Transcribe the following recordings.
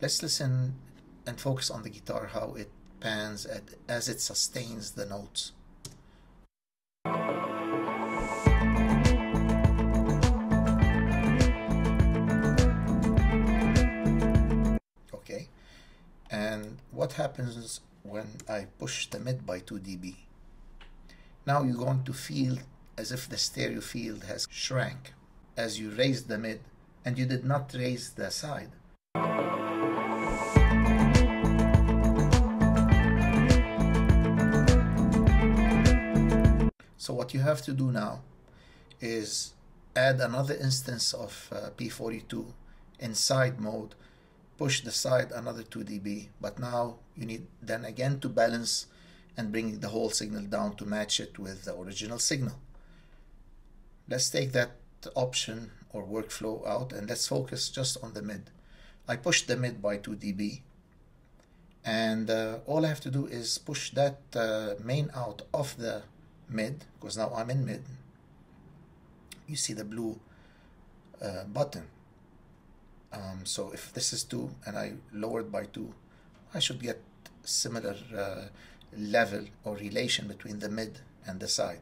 let's listen and focus on the guitar how it pans at, as it sustains the notes. Okay, and what happens when I push the mid by 2 dB? Now you're going to feel as if the stereo field has shrank as you raise the mid and you did not raise the side. So what you have to do now is add another instance of uh, P42 in side mode, push the side another 2 dB, but now you need then again to balance and bring the whole signal down to match it with the original signal. Let's take that option or workflow out and let's focus just on the mid. I pushed the mid by 2 dB and uh, all I have to do is push that uh, main out of the mid because now I'm in mid you see the blue uh, button. Um, so if this is 2 and I lowered by 2 I should get similar uh, level or relation between the mid and the side.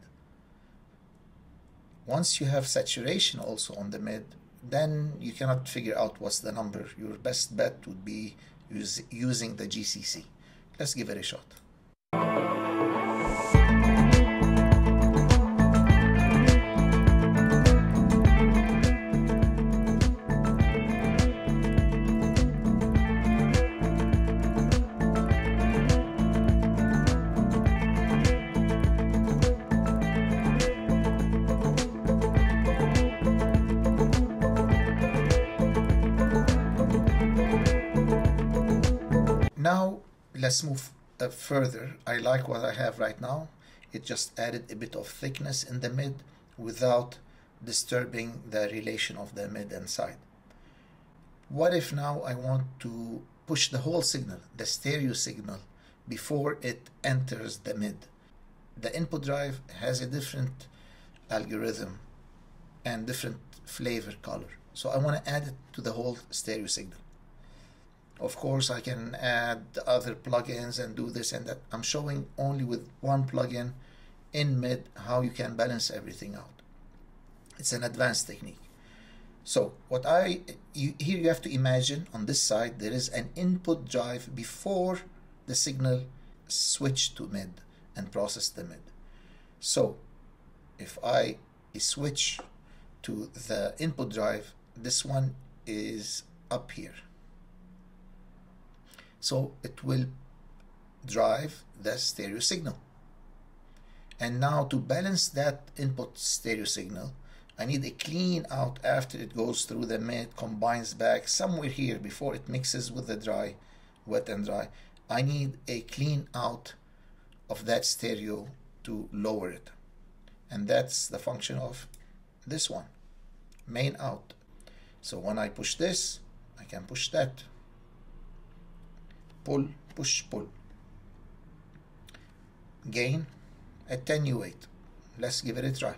Once you have saturation also on the mid then you cannot figure out what's the number. Your best bet would be use, using the GCC let's give it a shot let's move uh, further. I like what I have right now. It just added a bit of thickness in the mid without disturbing the relation of the mid and side. What if now I want to push the whole signal the stereo signal before it enters the mid? The input drive has a different algorithm and different flavor color. So I want to add it to the whole stereo signal of course, I can add other plugins and do this and that. I'm showing only with one plugin in mid how you can balance everything out. It's an advanced technique. So what I you, here you have to imagine on this side there is an input drive before the signal switch to mid and process the mid. So if I switch to the input drive, this one is up here so it will drive the stereo signal. And now to balance that input stereo signal, I need a clean out after it goes through the mid, combines back somewhere here before it mixes with the dry, wet and dry. I need a clean out of that stereo to lower it. And that's the function of this one, main out. So when I push this, I can push that pull, push, pull. Gain, attenuate. Let's give it a try.